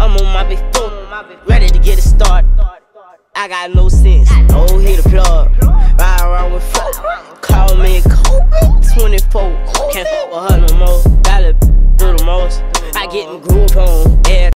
I'm on my big phone, ready to get it started. I got no sense, no hit a plug. Ride around with fuck, call me cold. 24, can't fuck with her no more. Gotta do the most. I get in groove on.